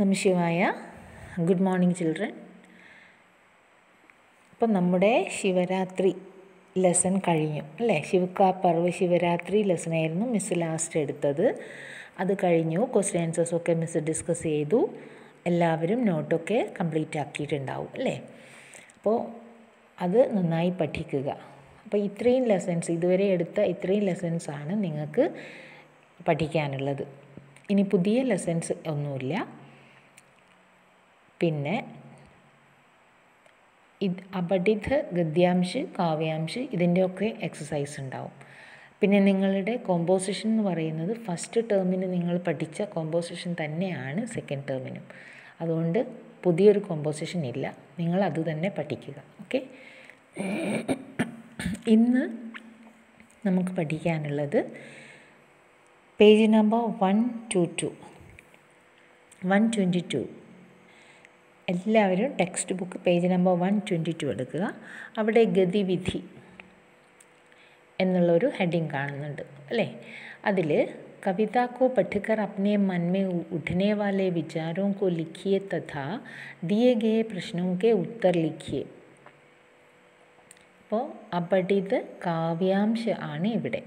Namah Shivaya good morning children. ഇപ്പം നമ്മുടെ Shivaratri lesson കഴിഞ്ഞു. അല്ലേ? ശിവക്കാ പർവ് ശിവരാത്രി ലെസൺ ആയിരുന്നു മിസ് ലാസ്റ്റ് എടുത്തത്. അത് കഴിഞ്ഞു. ക്വസ്റ്റ്യൻ ആൻസേഴ്സ് ഒക്കെ മിസ് ഡിസ്കസ് ചെയ്തു. എല്ലാവരും നോട്ടൊക്കെ കംപ്ലീറ്റ് ആക്കിയിട്ടുണ്ടാവും. അല്ലേ? അപ്പോൾ അത് നന്നായി പഠിക്കുക. അപ്പോൾ ഇത്രയും ലെസൺസ് ഇതുവരെ എടുത്ത ഇത്രയും ആണ് നിങ്ങൾക്ക് പഠിക്കാനുള്ളത്. ഇനി പുതിയ ലെസൺസ് ഒന്നുമില്ല. പിന്നെ ഇത് അപഠിത ഗദ്യാംശ് കാവ്യാംശ് ഇതിന്റെയൊക്കെ എക്സസൈസ് ഉണ്ടാവും. പിന്നെ നിങ്ങളുടെ കോമ്പോസിഷൻ എന്ന് പറയുന്നത് ഫസ്റ്റ് ടേമിന് നിങ്ങൾ പഠിച്ച കോമ്പോസിഷൻ തന്നെയാണ് സെക്കൻഡ് ടേമിനും അതുകൊണ്ട് പുതിയൊരു കോമ്പോസിഷൻ ഇല്ല. നിങ്ങൾ അത് തന്നെ പഠിക്കുക. ഓക്കെ ഇന്ന് നമുക്ക് പഠിക്കാനുള്ളത് page number one two two one twenty two എല്ലാവരും text book page number one twenty two എടുക്കുക അവിടെ ഗതിവിധി എന്നുള്ളൊരു ഹെഡിങ് കാണുന്നുണ്ട് അല്ലേ അതിൽ कविता को पढ़कर अपने मन में उठने वाले विचारों को लिखिए तथा दिए गए प्रश्नों के उत्तर लिखिए അപ്പോൾ അപഠിത് കാവ്യാംശ ആണ് ഇവിടെ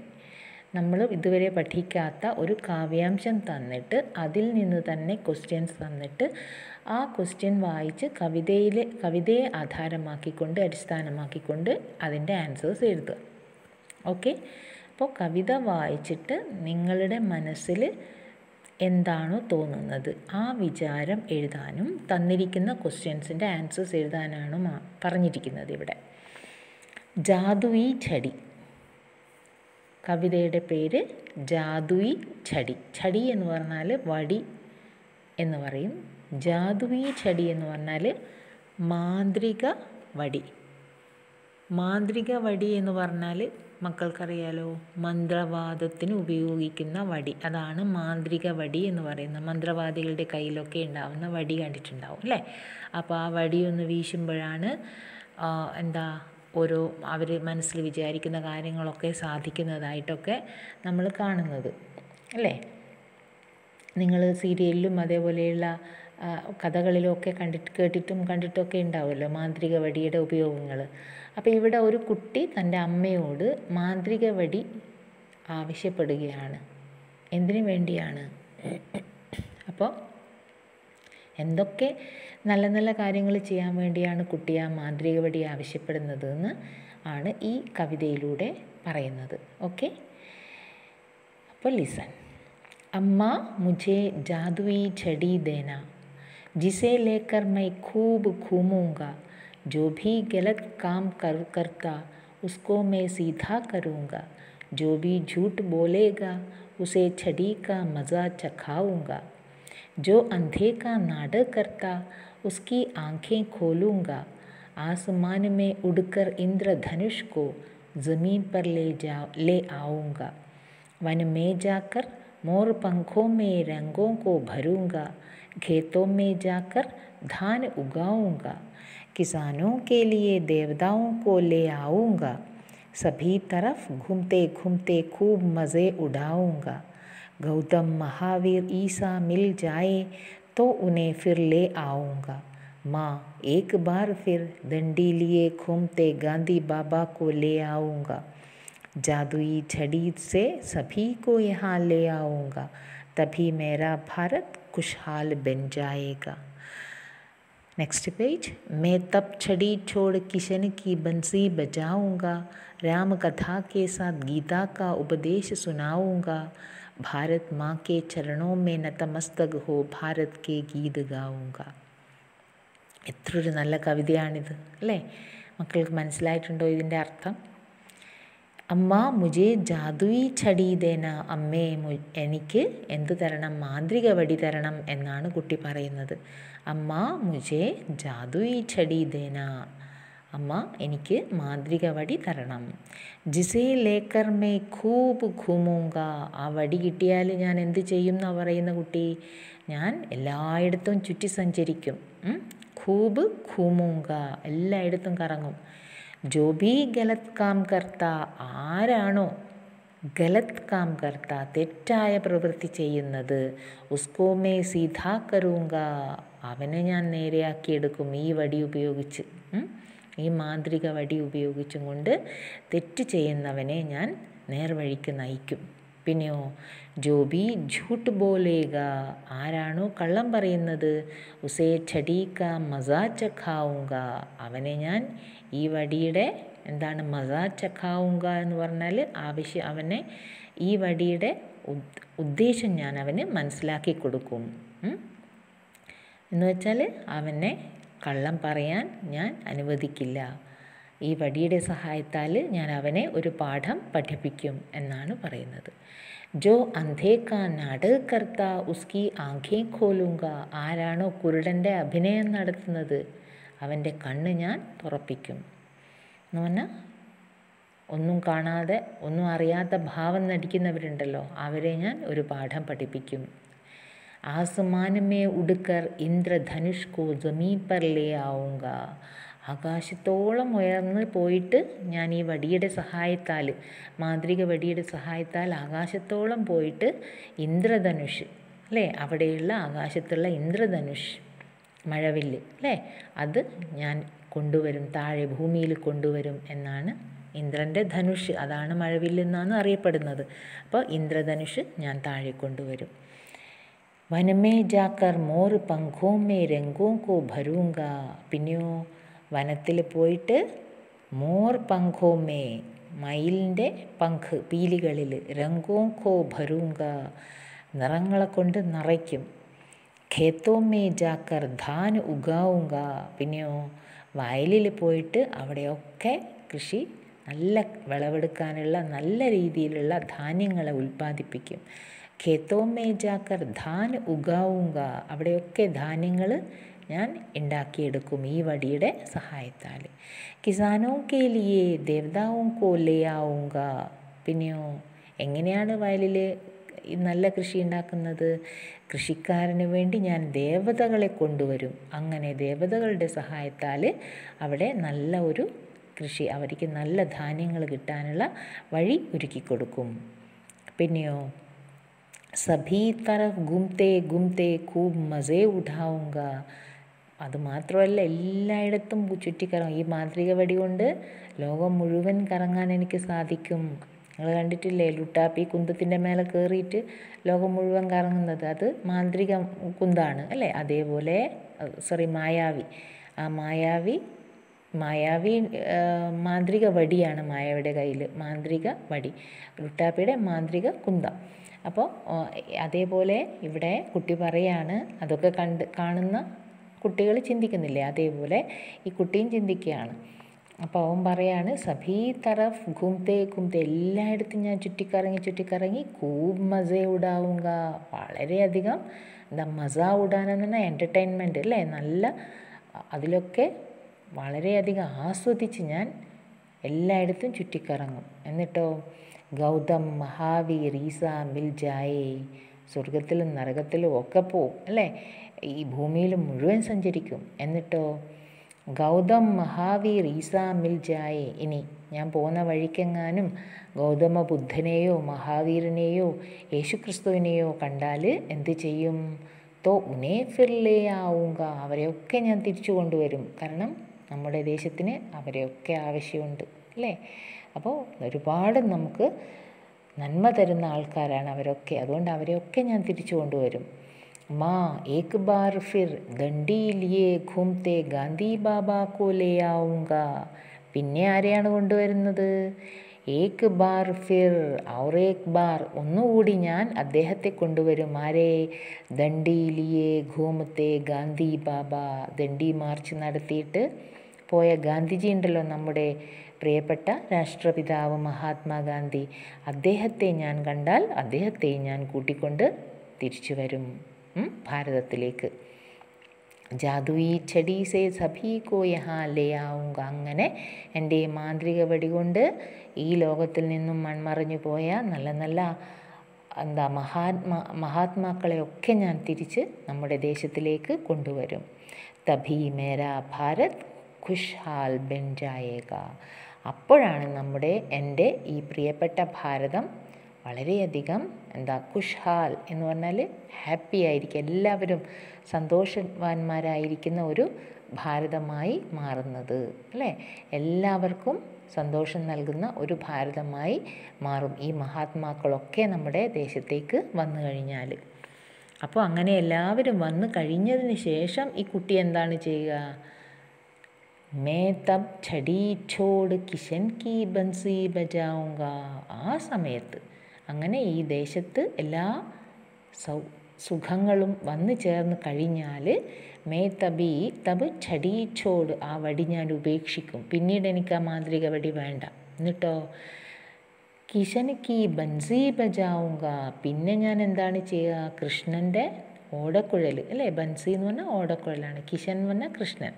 നമ്മൾ ഇതുവരെ പഠിക്കാത്ത ഒരു കാവ്യാംശം തന്നിട്ട് അതിൽ നിന്ന് തന്നെ ക്വസ്റ്റ്യൻസ് തന്നിട്ട് ആ ക്വസ്റ്റ്യൻ വായിച്ച് കവിതയിൽ കവിതയെ ആധാരമാക്കിക്കൊണ്ട് അടിസ്ഥാനമാക്കിക്കൊണ്ട് അതിന്റെ ആൻസേഴ്സ് എഴുതുക. ഓക്കെ അപ്പോൾ കവിത വായിച്ചിട്ട് നിങ്ങളുടെ മനസ്സിൽ എന്താണോ തോന്നുന്നത്? ആ വിചാരം എഴുതാനും തന്നിരിക്കുന്ന ക്വസ്റ്റ്യൻസിന്റെ ആൻസേഴ്സ് എഴുതാനാണ് പറഞ്ഞിരിക്കുന്നത് ഇവിടെ. ജാദുയി ചടി കവിതയുടെ പേര് ജാദുയി ചടി ചടി എന്ന് പറഞ്ഞാൽ വടി എന്ന് പറയും. ജാദുയി ചടി എന്ന് പറഞ്ഞാൽ മാന്ത്രിക വടി. മാന്ത്രിക വടി എന്ന് പറഞ്ഞാൽ മക്കൾക്കറിയാലോ മന്ത്രവാദത്തിന് ഉപയോഗിക്കുന്ന വടി. അതാണ് മാന്ത്രിക വടി എന്ന് പറയുന്നത്. മന്ത്രവാദികളുടെ കയ്യിലൊക്കെ ഉണ്ടാവുന്ന വടി കണ്ടിട്ടുണ്ടാവും അല്ലേ? അപ്പോൾ ആ വടി ഒന്ന് വീശുമ്പോഴാണ് എന്താ ഓരോ അവർ മനസ്സിൽ വിചാരിക്കുന്ന കാര്യങ്ങളൊക്കെ സാധിക്കുന്നതായിട്ടൊക്കെ നമ്മൾ കാണുന്നത്. അല്ലേ? നിങ്ങൾ സീരിയലിലും അതേപോലെയുള്ള കഥകളിലൊക്കെ കണ്ടിട്ട് കേട്ടിട്ടും കണ്ടിട്ടൊക്കെ ഉണ്ടാവുമല്ലോ മാന്ത്രിക വടിയുടെ ഉപയോഗങ്ങൾ. അപ്പോൾ ഇവിടെ ഒരു കുട്ടി തന്റെ അമ്മയോട് മാന്ത്രിക വടി ആവശ്യപ്പെടുകയാണ്. എന്തിനു വേണ്ടിയാണ്? അപ്പോൾ എന്തൊക്കെ നല്ല നല്ല കാര്യങ്ങൾ ചെയ്യാൻ വേണ്ടിയാണ് കുട്ടി ആ മാന്ത്രിക വടി ആവശ്യപ്പെടുന്നതെന്ന് ആണ് ഈ കവിതയിലൂടെ പറയുന്നത്. ഓക്കെ? അപ്പോൾ ലിസൺ അമ്മ മുജേ ജാദുവി ഛടി ദേന. जिसे लेकर मैं खूब घूमूँगा। जो भी गलत काम कर, करता, उसको मैं सीधा करूँगा। जो भी झूठ बोलेगा, उसे छड़ी का मज़ा चखाऊँगा। जो अंधे का नाटक करता, उसकी आँखें खोलूँगा। आसमान में उड़कर इंद्रधनुष को ज़मीन पर ले जा, ले आऊँगा। वन में जाकर मोर पंखों में रंगों को भरूँगा। खेतों में जाकर धान उगाऊँगा, किसानों के लिए देवताओं को ले आऊँगा, सभी तरफ़ घूमते घूमते खूब मज़े उड़ाऊँगा। गौतम महावीर ईसा मिल जाए तो उन्हें फिर ले आऊँगा। माँ एक बार फिर दंडी लिए घूमते गांधी बाबा को ले आऊँगा। जादुई छड़ी से सभी को यहाँ ले आऊँगा। तभी मेरा भारत खुशहाल बन जाएगा नेक्स्ट पेज मैं तब छड़ी छोड़ किशन की बंसी बजाऊंगा राम कथा के साथ गीता का उपदेश सुनाऊंगा भारत माँ के चरणों में नतमस्तक हो भारत के गीत गाऊंगा എത്രയൊരു നല്ല കവിതയാണിത് അല്ലേ മക്കൾക്ക് മനസ്സിലായിട്ടുണ്ടോ ഇതിൻ്റെ അർത്ഥം അമ്മ മുജെ ജാദുയി ഛടി ദേന. അമ്മേ എനിക്ക് എന്ത് തരണം? മാന്ത്രിക വടി തരണം എന്നാണ് കുട്ടി പറയുന്നത്. അമ്മ മുജെ ജാദുയി ഛടി ദേന. അമ്മ എനിക്ക് മാന്ത്രിക വടി തരണം. ജിസേ ലേക്കർ മേ ഖൂബ് ഘൂമൂങ്ക ആ വടി കിട്ടിയാൽ ഞാൻ എന്ത് ചെയ്യും എന്നാണ് പറയുന്ന കുട്ടി? ഞാൻ എല്ലായിടത്തും ചുറ്റി സഞ്ചരിക്കും. ഖൂബ് ഘൂമൂങ്ക എല്ലായിടത്തും കറങ്ങും. ജോ ബി ഗലത് കാം കർത്ത ആരാണോ? ഗലത് കാം കർത്ത തെറ്റായ പ്രവൃത്തി ചെയ്യുന്നത്. ഉസ്കോമേ സീതാ കരൂങ്ക അവനെ ഞാൻ നേരെയാക്കിയെടുക്കും ഈ വടി ഉപയോഗിച്ച്. ഈ മാന്ത്രിക വടി ഉപയോഗിച്ചും കൊണ്ട് തെറ്റ് ചെയ്യുന്നവനെ ഞാൻ നേർവഴിക്ക് നയിക്കും. പിന്നെയോ ജോബി ഝൂട്ട് ബോലേഗ. ആരാണോ കള്ളം പറയുന്നത്? ഉസേ ഛടീക്ക മസാ ചഖാവുങ്ക. അവനെ ഞാൻ ഈ വടിയുടെ എന്താണ് മസാ ചഖാവുങ്ക എന്ന് പറഞ്ഞാൽ ആവശ്യം അവനെ ഈ വടിയുടെ ഉദ് ഉദ്ദേശം ഞാൻ അവന് മനസ്സിലാക്കി കൊടുക്കും? എന്ന് വെച്ചാൽ അവനെ കള്ളം പറയാൻ ഞാൻ അനുവദിക്കില്ല. ഈ വടിയുടെ സഹായത്താൽ ഞാൻ അവനെ ഒരു പാഠം പഠിപ്പിക്കും എന്നാണ് പറയുന്നത്. ജോ അന്ധേക്ക നാട് കർത്ത ഉസ്കി ആഖേ ഖോലുങ്ക ആരാണോ കുരുടന്റെ അഭിനയം നടത്തുന്നത് അവന്റെ കണ്ണ് ഞാൻ തുറപ്പിക്കും. എന്ന് പറഞ്ഞാൽ ഒന്നും കാണാതെ ഒന്നും അറിയാത്ത ഭാവം നടിക്കുന്നവരുണ്ടല്ലോ അവരെ ഞാൻ ഒരു പാഠം പഠിപ്പിക്കും. ആസമാനമേ ഉടുക്കർ ഇന്ദ്രധനുഷ് കോ പർ ലേ ആകാശത്തോളം ഉയർന്ന് പോയിട്ട് ഞാൻ ഈ വടിയുടെ സഹായത്താൽ മാന്ത്രിക വടിയുടെ സഹായത്താൽ ആകാശത്തോളം പോയിട്ട് ഇന്ദ്രധനുഷ് അല്ലേ? അവിടെയുള്ള ആകാശത്തുള്ള ഇന്ദ്രധനുഷ് മഴവില്ല് അല്ലേ? അത് ഞാൻ കൊണ്ടുവരും താഴെ ഭൂമിയിൽ കൊണ്ടുവരും എന്നാണ് ഇന്ദ്രന്റെ ധനുഷ്. അതാണ് മഴവില്ല് എന്നാണ് അറിയപ്പെടുന്നത്. അപ്പോൾ ഇന്ദ്രധനുഷ് ഞാൻ താഴെ കൊണ്ടുവരും. വനമേ ജാക്കർ മോർ പങ്കോമേ രംഗോ കോ ഭരൂങ്ക പിന്നെയോ? വനത്തിൽ പോയിട്ട് മോർ പങ്കോ മേ മയിലിന്റെ പങ്ക് പീലികളിൽ രംഗോ കോ ഭരൂങ്ക നിറങ്ങളെ കൊണ്ട് നിറയ്ക്കും. ഖേത്തോ മേ ജാക്കർ ധാൻ ഉഗാവുങ്ക പിന്നെയോ വയലിൽ പോയിട്ട് അവിടെയൊക്കെ കൃഷി നല്ല വിളവെടുക്കാനുള്ള നല്ല രീതിയിലുള്ള ധാന്യങ്ങളെ ഉൽപ്പാദിപ്പിക്കും. ഖേത്തോ മേ ജാക്കർ ധാൻ ഉഗാവുങ്ക അവിടെയൊക്കെ ധാന്യങ്ങൾ ഞാൻ ഉണ്ടാക്കിയെടുക്കും ഈ വടിയുടെ സഹായത്താൽ കിസാനോ കെ ദേവതാവും കോ പിന്നെയോ എങ്ങനെയാണ് വയലിൽ നല്ല കൃഷി ഉണ്ടാക്കുന്നത് കൃഷിക്കാരന് വേണ്ടി ഞാൻ ദേവതകളെ കൊണ്ടുവരും. അങ്ങനെ ദേവതകളുടെ സഹായത്താൽ അവിടെ നല്ല ഒരു കൃഷി അവർക്ക് നല്ല ധാന്യങ്ങൾ കിട്ടാനുള്ള വഴി ഒരുക്കി കൊടുക്കും. പിന്നെയോ സഭീ തറഫ് ഗുംതേ ഗുംതേ ഖൂബ് മസേ ഉഠാവുങ്ക. അത് മാത്രമല്ല എല്ലായിടത്തും ചുറ്റിക്കറങ്ങും. ഈ മാന്ത്രിക വടി കൊണ്ട് ലോകം മുഴുവൻ കറങ്ങാൻ എനിക്ക് സാധിക്കും. നിങ്ങൾ കണ്ടിട്ടില്ലേ? ലുട്ടാപ്പി കുന്തത്തിന്റെ മേലെ കയറിയിട്ട് ലോകം മുഴുവൻ കറങ്ങുന്നത്. അത് മാന്ത്രിക കുന്താണ് അല്ലേ? അതേപോലെ സോറി മായാവി. ആ മായാവി മായാവി മാന്ത്രിക വടിയാണ് മായാവിയുടെ കയ്യിൽ മാന്ത്രിക വടി. ലുട്ടാപ്പിയുടെ മാന്ത്രിക കുന്തം. അപ്പോൾ അതേപോലെ ഇവിടെ കുട്ടി പറയാണ് അതൊക്കെ കണ്ട് കാണുന്ന കുട്ടികൾ ചിന്തിക്കുന്നില്ലേ? അതേപോലെ ഈ കുട്ടിയും ചിന്തിക്കുകയാണ്. അപ്പോൾ അവൻ പറയാണ് സഭീ തറഫ് ഘുംതേ കുംതെ എല്ലായിടത്തും ഞാൻ ചുറ്റിക്കറങ്ങി ചുറ്റിക്കറങ്ങി കൂബ് മസ ഉടാവുക വളരെയധികം എന്താ മസ ഉടാനെന്ന് പറഞ്ഞാൽ എന്റർടൈൻമെന്റ് അല്ലേ? നല്ല അതിലൊക്കെ വളരെയധികം ആസ്വദിച്ച് ഞാൻ എല്ലായിടത്തും ചുറ്റിക്കറങ്ങും. എന്നിട്ടോ ഗൗതം മഹാവീർ ഈസ മിൽ ജായേ സ്വർഗത്തിലും നരകത്തിലും ഒക്കെ പോവും അല്ലേ? ഈ ഭൂമിയിൽ മുഴുവൻ സഞ്ചരിക്കും. എന്നിട്ടോ? ഗൗതം മഹാവീർ ഈസാ മിൽ ജായെ. ഇനി ഞാൻ പോകുന്ന വഴിക്കെങ്ങാനും ഗൗതമ ബുദ്ധനെയോ മഹാവീരനെയോ യേശുക്രിസ്തുവിനെയോ കണ്ടാൽ എന്ത് ചെയ്യും? തോ ഉനേ ഫിർലേ ആവുക അവരെയൊക്കെ ഞാൻ തിരിച്ചു കൊണ്ടുവരും. കാരണം നമ്മുടെ ദേശത്തിന് അവരെയൊക്കെ ആവശ്യമുണ്ട്. അല്ലേ? അപ്പോൾ ഒരുപാട് നമുക്ക് നന്മ തരുന്ന ആൾക്കാരാണ് അവരൊക്കെ. അതുകൊണ്ട് അവരെയൊക്കെ ഞാൻ തിരിച്ചു കൊണ്ടുവരും. മാ एक बार फिर दंडी लिए घूमते ഗാന്ധി बाबा को ले आऊँगा। പിന്നെ ആരെയാണ് കൊണ്ടുവരുന്നത്? ഏക് ബാർ ഫിർ ഔറേക് ബാർ ഒന്നുകൂടി ഞാൻ അദ്ദേഹത്തെ കൊണ്ടുവരും. ആരെ? ദണ്ഡി ലിയേ ഘൂമത്തെ ഗാന്ധി ബാബ. ദണ്ഡി മാർച്ച് നടത്തിയിട്ട് പോയ ഗാന്ധിജി ഉണ്ടല്ലോ നമ്മുടെ പ്രിയപ്പെട്ട രാഷ്ട്രപിതാവ് മഹാത്മാഗാന്ധി അദ്ദേഹത്തെ ഞാൻ കണ്ടാൽ അദ്ദേഹത്തെ ഞാൻ കൂട്ടിക്കൊണ്ട് തിരിച്ചു വരും. ഭാരതത്തിലേക്ക്. ജാദുയി ചെടി സേ സഭീ കോ യഹാ ലയാവുക അങ്ങനെ എന്റെ മാന്ത്രിക വടി കൊണ്ട് ഈ ലോകത്തിൽ നിന്നും മൺമറഞ്ഞു പോയ നല്ല നല്ല എന്താ മഹാത്മാ മഹാത്മാക്കളെയൊക്കെ ഞാൻ തിരിച്ച് നമ്മുടെ ദേശത്തിലേക്ക് കൊണ്ടുവരും. തഭി മേരാ ഭാരത് ഖുഷ്ഹാൽ ബെഞ്ചായേക അപ്പോഴാണ് നമ്മുടെ എന്റെ ഈ പ്രിയപ്പെട്ട ഭാരതം വളരെയധികം എന്താ ഖുഷ്ഹാൽ എന്ന് പറഞ്ഞാൽ ഹാപ്പി ആയിരിക്കും. എല്ലാവരും സന്തോഷവാന്മാരായിരിക്കുന്ന ഒരു ഭാരതമായി മാറുന്നത് അല്ലേ? എല്ലാവർക്കും സന്തോഷം നൽകുന്ന ഒരു ഭാരതമായി മാറും ഈ മഹാത്മാക്കളൊക്കെ നമ്മുടെ ദേശത്തേക്ക് വന്നു കഴിഞ്ഞാൽ. അപ്പോൾ അങ്ങനെ എല്ലാവരും വന്നു കഴിഞ്ഞതിന് ശേഷം ഈ കുട്ടി എന്താണ് ചെയ്യുക? മേ തബ് ഛടി ഛോട് കിഷൻ കീ ബൻസി ബജാവുക ആ സമയത്ത് അങ്ങനെ ഈ ദേശത്ത് എല്ലാ സൗ സുഖങ്ങളും വന്നു ചേർന്ന് കഴിഞ്ഞാൽ മേ തബി തബ് ചടീച്ചോട് ആ വടി ഞാൻ ഉപേക്ഷിക്കും. പിന്നീട് എനിക്ക് ആ മാന്ത്രിക വടി വേണ്ട. എന്നിട്ടോ? കിഷനിക്ക് ബൻസി ബജാവുക പിന്നെ ഞാൻ എന്താണ് ചെയ്യുക? കൃഷ്ണന്റെ ഓടക്കുഴൽ അല്ലേ? ബൻസി എന്ന് പറഞ്ഞാൽ ഓടക്കുഴലാണ്. കിഷൻ എന്ന് പറഞ്ഞാൽ കൃഷ്ണൻ.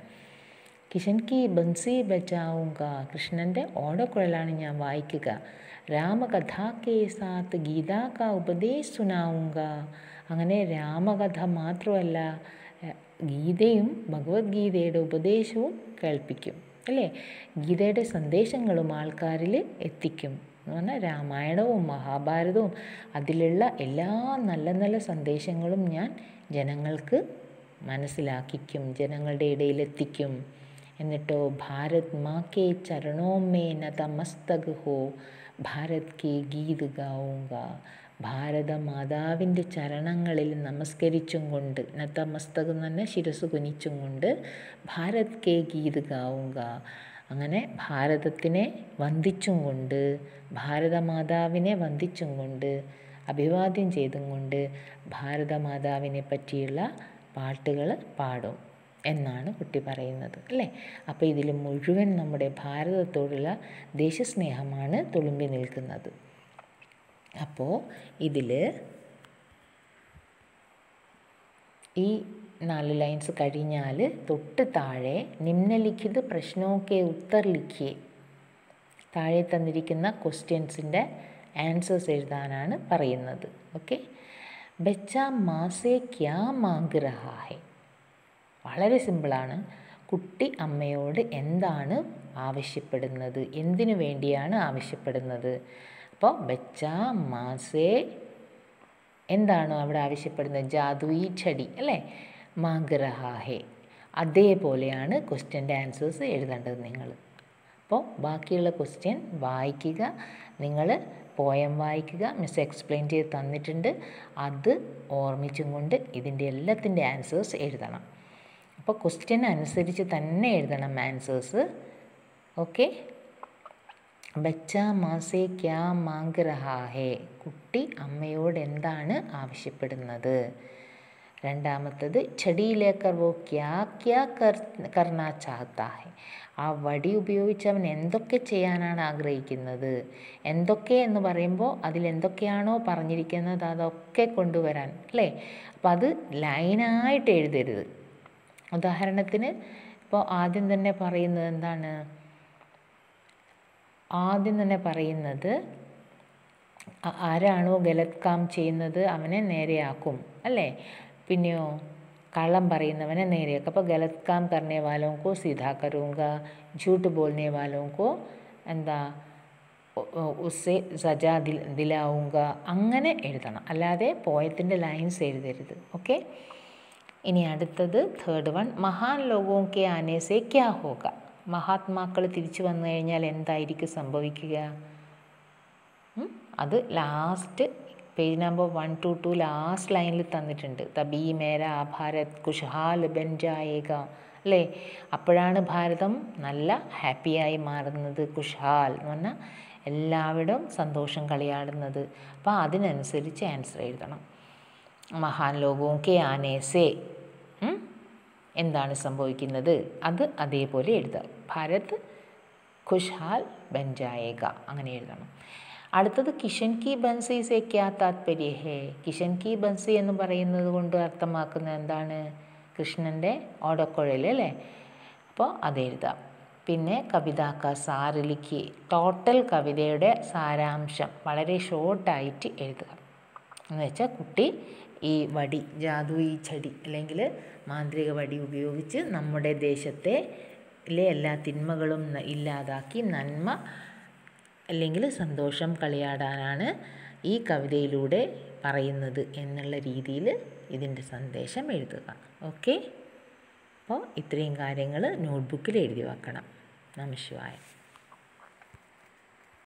കിഷൻ കി ബൻസി ബജാവുക കൃഷ്ണന്റെ ഓടക്കുഴലാണ് ഞാൻ വായിക്കുക. രാമകഥ കെ സാത്ത് ഗീതാ കാ ഉപദേശ് സുനാവുക അങ്ങനെ രാമകഥ മാത്രമല്ല ഗീതയും ഭഗവത്ഗീതയുടെ ഉപദേശവും കേൾപ്പിക്കും അല്ലേ? ഗീതയുടെ സന്ദേശങ്ങളും ആൾക്കാരിൽ എത്തിക്കും. എന്ന് പറഞ്ഞാൽ രാമായണവും മഹാഭാരതവും അതിലുള്ള എല്ലാ നല്ല നല്ല സന്ദേശങ്ങളും ഞാൻ ജനങ്ങൾക്ക് മനസ്സിലാക്കിക്കും ജനങ്ങളുടെ ഇടയിൽ എത്തിക്കും. എന്നിട്ടോ ഭാരത് മാ കെ ചരണോ മേ നതമസ്തക് ഹോ ഭാരത് കെ ഗീത് ഗാവുക ഭാരത മാതാവിന്റെ ചരണങ്ങളിൽ നമസ്കരിച്ചും കൊണ്ട് നതമസ്തക് പറഞ്ഞാൽ ശിരസ് കുനിച്ചും കൊണ്ട് ഭാരത് കെ ഗീത് ഗാവുക അങ്ങനെ ഭാരതത്തിനെ വന്ദിച്ചും കൊണ്ട് ഭാരതമാതാവിനെ വന്ദിച്ചും കൊണ്ട് അഭിവാദ്യം ചെയ്തും കൊണ്ട് ഭാരതമാതാവിനെ പറ്റിയുള്ള പാട്ടുകൾ പാടും. എന്നാണ് കുട്ടി പറയുന്നത് അല്ലേ? അപ്പോൾ ഇതിൽ മുഴുവൻ നമ്മുടെ ഭാരതത്തോടുള്ള ദേശസ്നേഹമാണ് തുളുമ്പി നിൽക്കുന്നത്. അപ്പോൾ ഇതിൽ ഈ നാല് ലൈൻസ് കഴിഞ്ഞാൽ തൊട്ട് താഴെ നിമ്നലിഖിത് പ്രശ്നമൊക്കെ ഉത്തർ ലിഖിയെ താഴെ തന്നിരിക്കുന്ന ക്വസ്റ്റ്യൻസിന്റെ ആൻസേഴ്സ് എഴുതാനാണ് പറയുന്നത്. ഓക്കെ? ബച്ച മാസേ ക്യാ മാഗ് വളരെ സിമ്പിളാണ്. കുട്ടി അമ്മയോട് എന്താണ് ആവശ്യപ്പെടുന്നത്? എന്തിനു വേണ്ടിയാണ് ആവശ്യപ്പെടുന്നത്? അപ്പോൾ ബച്ച മാസേ എന്താണോ അവിടെ ആവശ്യപ്പെടുന്നത്? ജാദുയി ചെടി അല്ലേ? മാഗ്രഹാഹേ. അതേപോലെയാണ് ക്വസ്റ്റ്യന്റെ ആൻസേഴ്സ് എഴുതേണ്ടത് നിങ്ങൾ. അപ്പോൾ ബാക്കിയുള്ള ക്വസ്റ്റ്യൻ വായിക്കുക. നിങ്ങൾ പോയം വായിക്കുക. മിസ് എക്സ്പ്ലെയിൻ ചെയ്ത് തന്നിട്ടുണ്ട്. അത് ഓർമ്മിച്ചും കൊണ്ട് ഇതിന്റെ എല്ലാത്തിന്റെ ആൻസേഴ്സ് എഴുതണം. അപ്പോൾ ക്വസ്റ്റ്യൻ അനുസരിച്ച് തന്നെ എഴുതണം ആൻസേഴ്സ് ഓക്കെ ബച്ച മാസേ ക്യാ മാങ് രഹാ കുട്ടി അമ്മയോട് എന്താണ് ആവശ്യപ്പെടുന്നത്? രണ്ടാമത്തത് ചെടിയിലേക്കർ വോ ക്യാ ക്യാ കർ കർണാ ചാഹത്താ ഹെ ആ വടി ഉപയോഗിച്ച് അവൻ എന്തൊക്കെ ചെയ്യാനാണ് ആഗ്രഹിക്കുന്നത്? എന്തൊക്കെ എന്ന് പറയുമ്പോൾ അതിൽ എന്തൊക്കെയാണോ പറഞ്ഞിരിക്കുന്നത് അതൊക്കെ കൊണ്ടുവരാൻ അല്ലേ? അപ്പം അത് ലൈനായിട്ട് എഴുതരുത്. ഉദാഹരണത്തിന് ഇപ്പോൾ ആദ്യം തന്നെ പറയുന്നത് എന്താണ് ആദ്യം തന്നെ പറയുന്നത് ആരാണോ ഗലത് കാം ചെയ്യുന്നത് അവനെ നേരെയാക്കും അല്ലേ പിന്നെയോ കള്ളം പറയുന്നവനെ നേരെയാക്കും അപ്പോൾ ഗലത് കാം കർണേ വാലോं को सीधा करूँगा झूठ बोलने वालों को എന്താ ഉസ്സെ സജ ദിൽ ദിലാവുക അങ്ങനെ എഴുതണം അല്ലാതെ പോയത്തിൻ്റെ ലൈൻസ് എഴുതരുത് ഓക്കെ ഇനി അടുത്തത് തേർഡ് വൺ മഹാൻ ലോകവും കെ ആനെ ക്യാ ഹോക മഹാത്മാക്കൾ തിരിച്ചു വന്നു കഴിഞ്ഞാൽ എന്തായിരിക്കും സംഭവിക്കുക? അത് last page number one two two last ലൈനിൽ തന്നിട്ടുണ്ട്. തബീ മേര ഭാരത് കുഷാൽ ബൻ ജായേക അല്ലേ? അപ്പോഴാണ് ഭാരതം നല്ല ഹാപ്പിയായി മാറുന്നത് കുഷാൽ എന്ന് പറഞ്ഞാൽ എല്ലാവരും സന്തോഷം കളിയാടുന്നത്. അപ്പോൾ അതിനനുസരിച്ച് ആൻസർ എഴുതണം. മഹാൻ ലോകവും കെ ആനേസേ എന്താണ് സംഭവിക്കുന്നത്? അത് അതേപോലെ എഴുതുക ഭാരത് ഖുഷ്ഹാൽ ബൻജായേക അങ്ങനെ എഴുതണം. അടുത്തത് കിഷൻ കി ബൻസി സെ ക്യാ താത്പര്യ ഹേ? കിഷൻ കി ബൻസി എന്ന് പറയുന്നത് കൊണ്ട് അർത്ഥമാക്കുന്നത് എന്താണ്? കൃഷ്ണന്റെ ഓടക്കുഴൽ അല്ലേ? അപ്പോൾ അത് എഴുതാം. പിന്നെ കവിതാക്ക സാറിലിക്ക് ടോട്ടൽ കവിതയുടെ സാരാംശം. വളരെ ഷോർട്ടായിട്ട് എഴുതുക. എന്ന് വെച്ചാൽ കുട്ടി ഈ വടി ഈ ചടി അല്ലെങ്കിൽ മാന്ത്രിക വടി ഉപയോഗിച്ച് നമ്മുടെ ദേശത്തെ എല്ലാ തിന്മകളും ഇല്ലാതാക്കി നന്മ അല്ലെങ്കിൽ സന്തോഷം കളിയാടാനാണ് ഈ കവിതയിലൂടെ പറയുന്നത് എന്നുള്ള രീതിയിൽ ഇതിന്റെ സന്ദേശം എഴുതുക. ഓക്കെ? അപ്പോൾ ഇത്രയും കാര്യങ്ങൾ നോട്ട്ബുക്കിൽ എഴുതി വെക്കണം. നമശിവായ